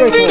Great